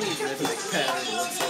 any rhythmic pattern.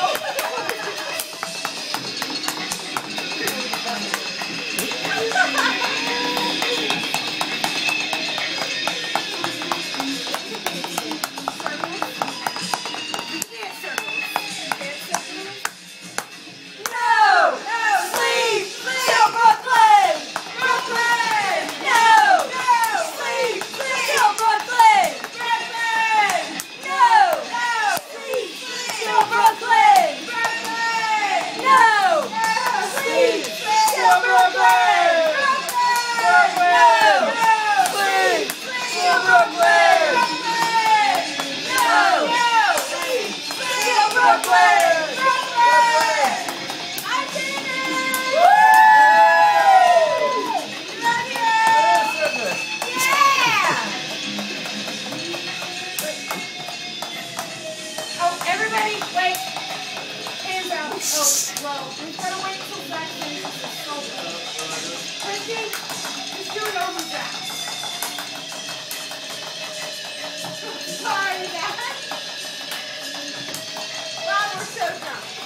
Oh, well, we gotta wait till Zach finishes his solo. Christian, just do an overdrive. Sorry, Zach. Wow, we're so drunk.